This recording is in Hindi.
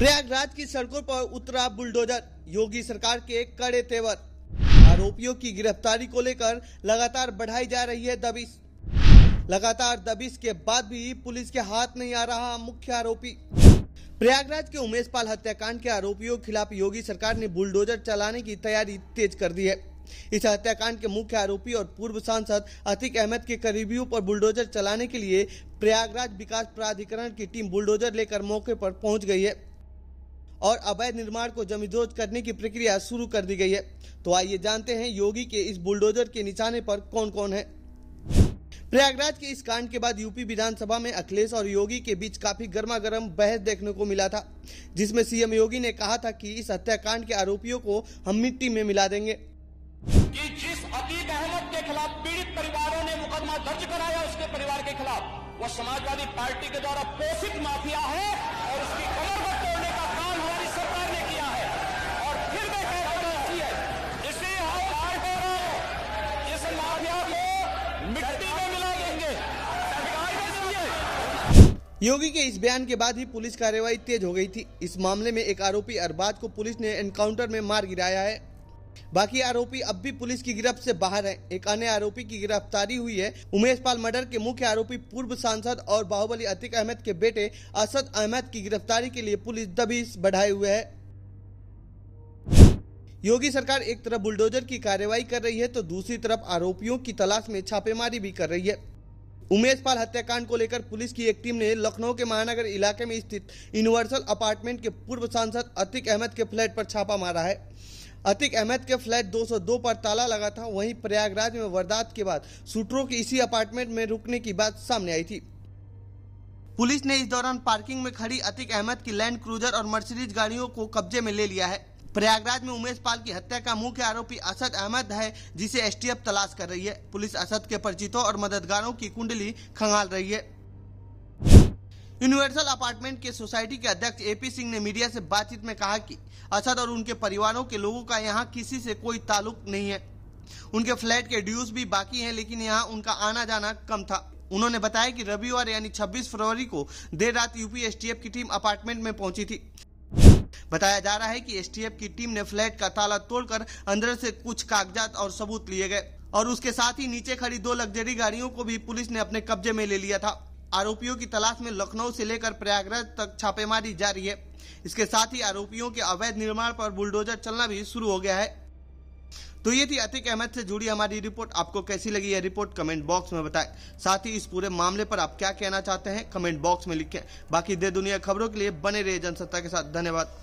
प्रयागराज की सड़कों पर उतरा बुलडोजर। योगी सरकार के कड़े तेवर। आरोपियों की गिरफ्तारी को लेकर लगातार बढ़ाई जा रही है दबिश। लगातार दबिश के बाद भी पुलिस के हाथ नहीं आ रहा मुख्य आरोपी। प्रयागराज के उमेश पाल हत्याकांड के आरोपियों के खिलाफ योगी सरकार ने बुलडोजर चलाने की तैयारी तेज कर दी है। इस हत्याकांड के मुख्य आरोपी और पूर्व सांसद अतिक अहमद के करीबियों पर बुलडोजर चलाने के लिए प्रयागराज विकास प्राधिकरण की टीम बुलडोजर लेकर मौके पर पहुँच गई है। और अवैध निर्माण को जमींदोज करने की प्रक्रिया शुरू कर दी गई है। तो आइए जानते हैं योगी के इस बुलडोजर के निशाने पर कौन कौन है। प्रयागराज के इस कांड के बाद यूपी विधानसभा में अखिलेश और योगी के बीच काफ़ी गर्मा गर्म बहस देखने को मिला था, जिसमें सीएम योगी ने कहा था कि इस हत्याकांड के आरोपियों को हम मिट्टी में मिला देंगे। कि जिस अतीक अहमद के खिलाफ पीड़ित परिवारों ने मुकदमा दर्ज कराया उसके परिवार के खिलाफ, वो समाजवादी पार्टी के द्वारा पोषित माफिया है और उसकी कमर योगी के इस बयान के बाद ही पुलिस कार्रवाई तेज हो गई थी। इस मामले में एक आरोपी अरबाज को पुलिस ने एनकाउंटर में मार गिराया है। बाकी आरोपी अब भी पुलिस की गिरफ्त से बाहर हैं। एक अन्य आरोपी की गिरफ्तारी हुई है। उमेश पाल मर्डर के मुख्य आरोपी पूर्व सांसद और बाहुबली अतिक अहमद के बेटे असद अहमद की गिरफ्तारी के लिए पुलिस दबिश बढ़ाए हुए है। योगी सरकार एक तरफ़ बुलडोजर की कार्रवाई कर रही है तो दूसरी तरफ़ आरोपियों की तलाश में छापेमारी भी कर रही है। उमेश पाल हत्याकांड को लेकर पुलिस की एक टीम ने लखनऊ के महानगर इलाके में स्थित यूनिवर्सल अपार्टमेंट के पूर्व सांसद अतिक अहमद के फ्लैट पर छापा मारा है। अतिक अहमद के फ्लैट 202 पर ताला लगा था। वहीं प्रयागराज में वारदात के बाद शूटरों के इसी अपार्टमेंट में रुकने की बात सामने आई थी। पुलिस ने इस दौरान पार्किंग में खड़ी अतिक अहमद की लैंड क्रूजर और मर्सिडीज गाड़ियों को कब्जे में ले लिया है। प्रयागराज में उमेश पाल की हत्या का मुख्य आरोपी असद अहमद है, जिसे एसटीएफ तलाश कर रही है। पुलिस असद के परिचितों और मददगारों की कुंडली खंगाल रही है। यूनिवर्सल अपार्टमेंट के सोसाइटी के अध्यक्ष एपी सिंह ने मीडिया से बातचीत में कहा कि असद और उनके परिवारों के लोगों का यहाँ किसी से कोई ताल्लुक नहीं है। उनके फ्लैट के ड्यूज भी बाकी हैं, लेकिन यहाँ उनका आना जाना कम था। उन्होंने बताया कि रविवार यानी 26 फरवरी को देर रात यूपी एसटीएफ की टीम अपार्टमेंट में पहुँची थी। बताया जा रहा है कि एसटीएफ की टीम ने फ्लैट का ताला तोड़कर अंदर से कुछ कागजात और सबूत लिए गए और उसके साथ ही नीचे खड़ी दो लग्जरी गाड़ियों को भी पुलिस ने अपने कब्जे में ले लिया था। आरोपियों की तलाश में लखनऊ से लेकर प्रयागराज तक छापेमारी जारी है। इसके साथ ही आरोपियों के अवैध निर्माण पर बुलडोजर चलना भी शुरू हो गया है। तो ये थी अतिक अहमद से जुड़ी हमारी रिपोर्ट। आपको कैसी लगी यह रिपोर्ट? कमेंट बॉक्स में बताएँ। साथ ही इस पूरे मामले पर आप क्या कहना चाहते हैं, कमेंट बॉक्स में लिखें। बाकी दे दुनिया खबरों के लिए बने रहे जनसत्ता के साथ। धन्यवाद।